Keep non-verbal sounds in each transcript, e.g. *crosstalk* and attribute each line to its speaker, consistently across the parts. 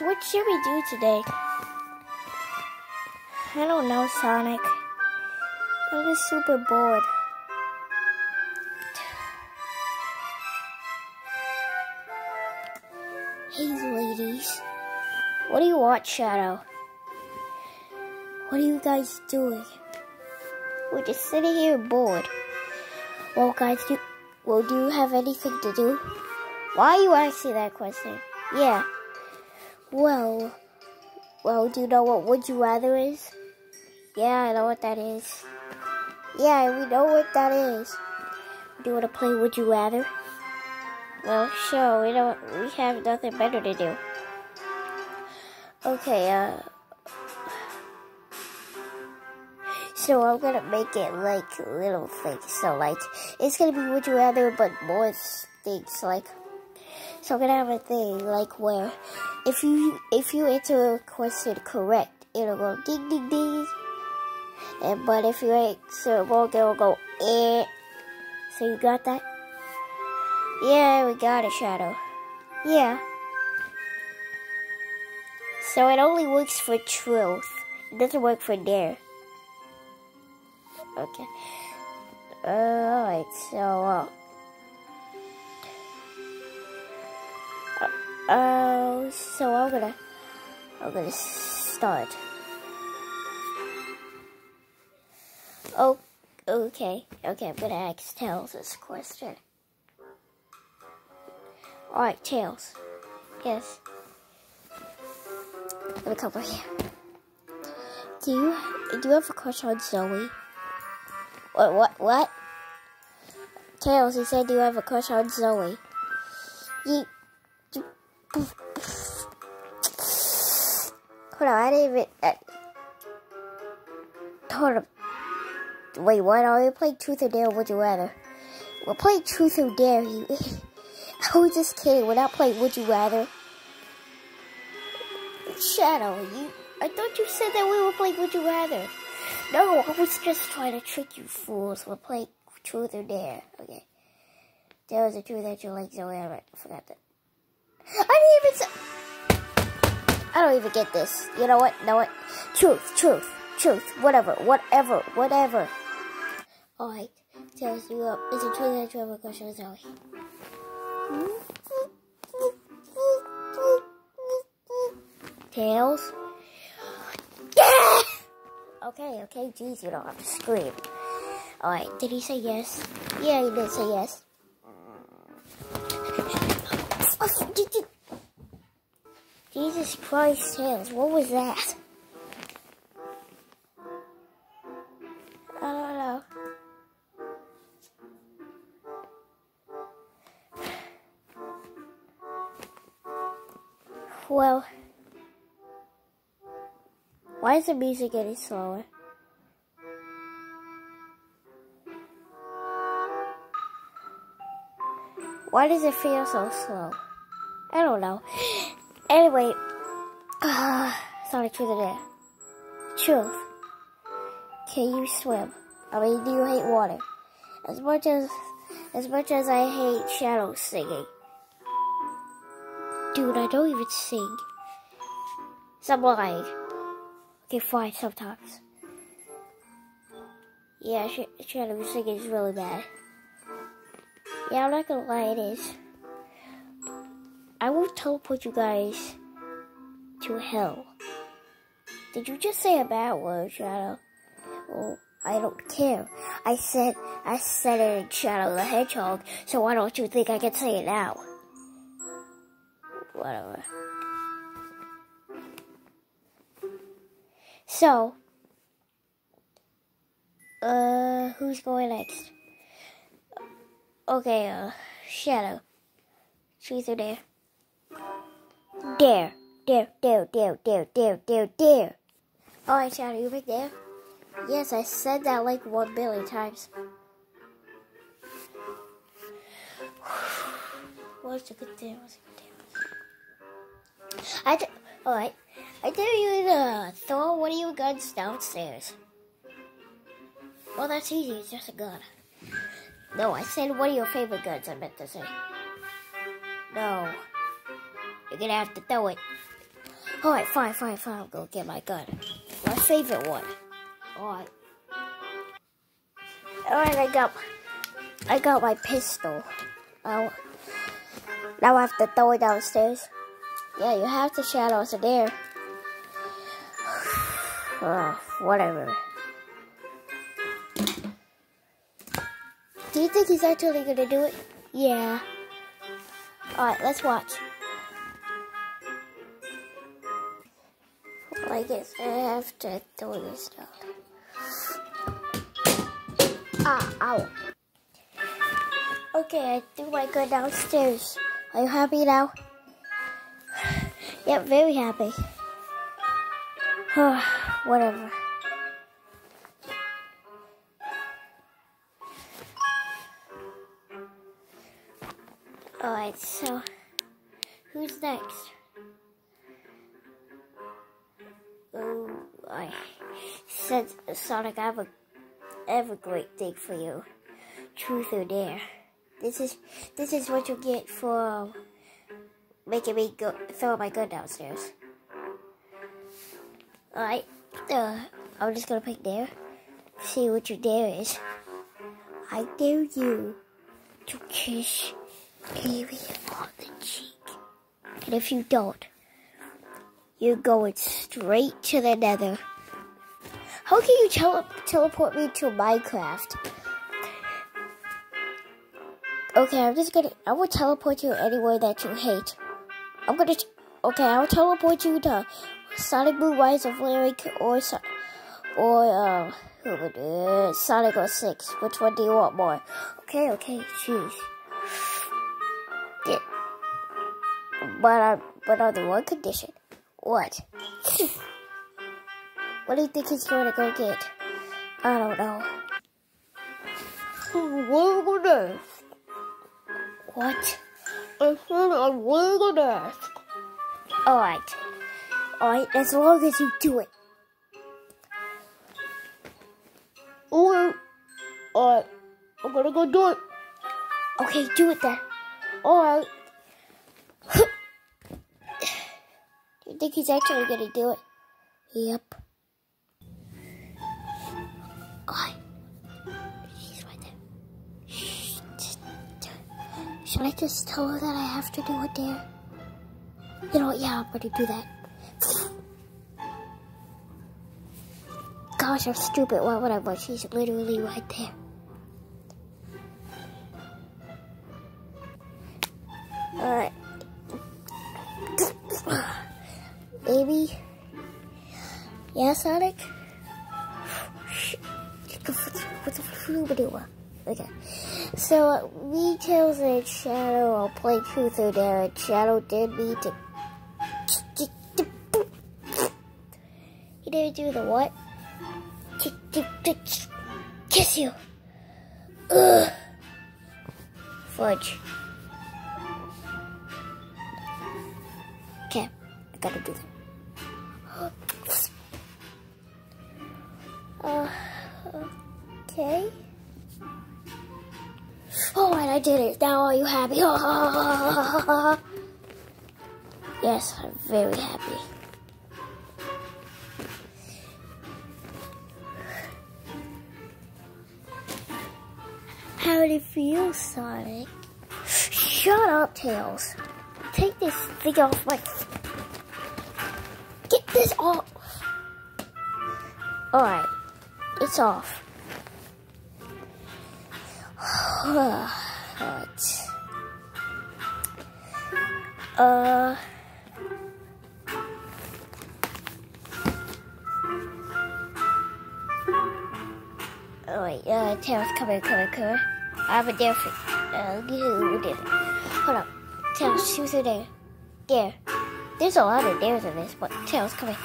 Speaker 1: What should we do today? I don't know, Sonic. I'm just super bored. Hey, ladies. What do you want, Shadow? What are you guys doing? We're just sitting here bored. Well, guys, do well, do you have anything to do? Why are you asking that question? Yeah. Well, well, do you know what Would You Rather is? Yeah, I know what that is. Yeah, we know what that is. Do you want to play Would You Rather? Well, sure. We don't. We have nothing better to do. Okay. Uh. So I'm gonna make it like little things. So like, it's gonna be Would You Rather, but more things like. So I'm gonna have a thing like where, if you if you answer a question correct, it'll go ding ding ding. And but if you answer wrong, it'll go eh. So you got that? Yeah, we got it, Shadow. Yeah. So it only works for truth. It doesn't work for dare. Okay. Uh, Alright, so, uh, uh, so I'm gonna, I'm gonna start. Oh, okay, okay, I'm gonna ask Tails this question. Alright, Tails. Yes. Let me come over here. Do you do you have a crush on Zoe? What what what? Tails, he said do you have a crush on Zoe? You Hold on, I didn't even Hold on. Wait, what? Are we playing Truth or Dare? Would you rather? We're playing Truth or Dare. You. *laughs* I was just kidding. We're not playing Would You Rather. Shadow, you. I thought you said that we were playing Would You Rather. No, I was just trying to trick you fools. We're playing Truth or Dare. Okay. There was a truth that you like Zoe. I forgot that. I didn't even. I don't even get this. You know what? know what? Truth, truth, truth. Whatever, whatever, whatever. Alright. Tells you up. Is it true that you have a crush on Zoe? Tails? Yeah! Okay, okay, jeez, you don't have to scream. Alright, did he say yes? Yeah, he did say yes. Jesus Christ, Tails, what was that? I don't know. Well, why is the music getting slower? Why does it feel so slow? I don't know. Anyway, uh, sorry, truth or dare. Truth. Can you swim? I mean, do you hate water? As much as, as much as I hate shadow singing. Dude, I don't even sing. I'm lying. Okay, fine, sometimes. Yeah, sh shadow singing is really bad. Yeah, I'm not gonna lie, it is. I will teleport you guys to hell. Did you just say a bad word, Shadow? Well, I don't care. I said I said it in Shadow the Hedgehog, so why don't you think I can say it now? Whatever. So, uh, who's going next? Okay, uh, Shadow. Truth or dare? Dare. Dare, dare, dare, dare, dare, dare, oh, dare. Alright, Shadow, you right there. Yes, I said that like one billion times. *sighs* What's a good dare? What's a good dare? I d- oh, alright. I dare you to throw one of your guns downstairs. Well, that's easy. It's just a gun. No, I said one of your favorite guns, I meant to say. No. You're gonna have to throw it Alright, fine, fine, fine. I'll go get my gun. My favorite one. Alright. Alright, I got I got my pistol. Oh, now I have to throw it downstairs. Yeah, you have the shadows in there. *sighs* uh, whatever. Do you think he's actually gonna do it? Yeah. Alright, let's watch. I guess I have to throw this down. Ah, ow. Okay, I threw my go downstairs. Are you happy now? *sighs* yep, very happy. *sighs* Whatever. Alright, so who's next? Said Sonic, I have a, I have a great thing for you. Truth or dare. This is this is what you get for making me go throw my gun downstairs. Alright, uh, I'm just gonna pick dare. See what your dare is. I dare you to kiss Amy on the cheek. And if you don't, you're going straight to the nether. How can you tele teleport me to Minecraft? Okay, I'm just gonna, I will teleport you anywhere that you hate. I'm gonna, okay, I'll teleport you to Sonic Boom Rise of Lyric or, or, um, Sonic 06. Which one do you want more? Okay, okay, choose. Yeah. But, uh, but on the one condition. What? *laughs* what do you think he's going to go get? I don't know. What on earth? What? I said I'm going to ask. Alright. Alright, as long as you do it. Alright. Alright. I'm gonna go do it. Okay, do it then. Alright. *laughs* do you think he's actually gonna do it? Yep. He's right there. Should I just tell her that I have to do it there? You know what? Yeah, I'm gonna do that. Gosh, I'm stupid. Why would I? But she's literally right there. Alright. Baby. Yeah, Sonic? Okay. So, uh, we me, Tails, and Shadow will play Truth or Dare, Shadow did me to... He didn't do the what? Kiss you. Ugh. Fudge. Okay, I gotta do. Did it. Now are you happy? *laughs* yes, I'm very happy. How did it feel, Sonic? Shut up, Tails. Take this thing off my... Get this off! Alright, it's off. *sighs* what? Uh... Oh wait, uh, Tails, here, come here. I have a dare for uh, who did it? Hold up. Tails, shoot through there. Dare. There's a lot of dares in this, but Tails, here.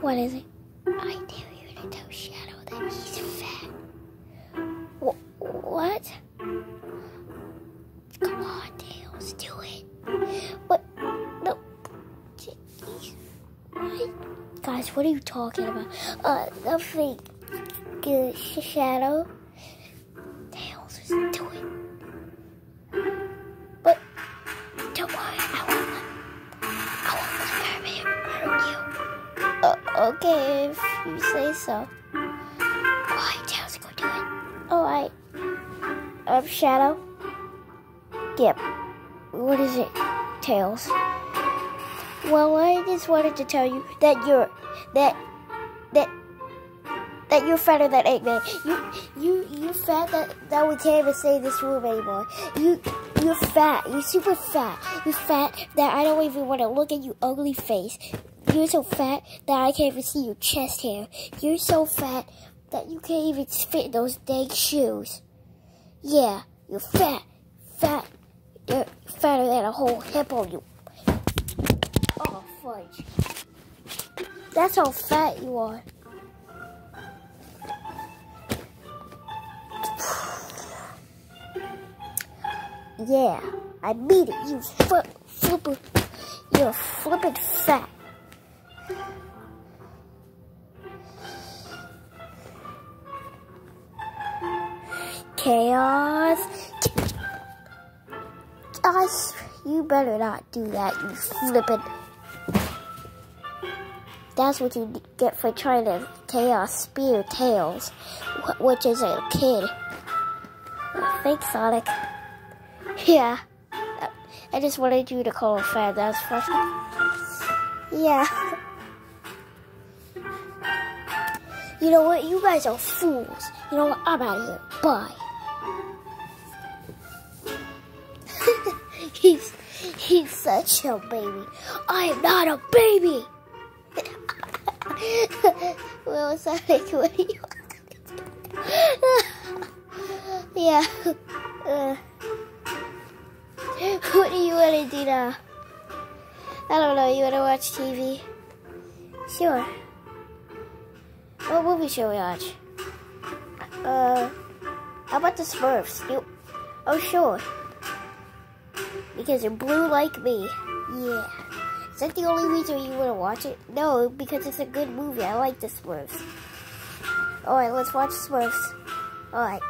Speaker 1: What is it? I dare Guys, what are you talking about? Uh, the fake uh, shadow. Tails is doing. But, don't worry, I won't let, I won't let hurt you. Uh, okay, if you say so. Alright, Tails, go do it. Oh, Alright. Um, Shadow? Yep. What is it? Tails? Well, I just wanted to tell you that you're, that, that, that you're fatter than Eggman. You, you, you fat that, that we can't even stay in this room anymore. You, you're fat. You're super fat. You're fat that I don't even want to look at your ugly face. You're so fat that I can't even see your chest hair. You're so fat that you can't even fit in those dang shoes. Yeah, you're fat. Fat. You're fatter than a whole hippo, you. Fudge. That's how fat you are. Yeah, I beat it, you flip, flipper. You're flippin' fat. Chaos. Gosh, you better not do that, you flippin'. That's what you get for trying to chaos spear tails, which is a kid. Thanks, Sonic. *laughs* Yeah. I just wanted you to call a fan. That was funny. Yeah. You know what? You guys are fools. You know what? I'm out of here. Bye. *laughs* he's he's such a baby. I am not a baby. Well, Sonic, what do you? want? *laughs* yeah. Uh. What do you want to do now? I don't know. You want to watch TV? Sure. What movie should we watch? Uh, how about the Smurfs? You, oh, sure. Because you're blue like me. Yeah. Is that the only reason you want to watch it? No, because it's a good movie. I like the Smurfs. Alright, let's watch Smurfs. Alright.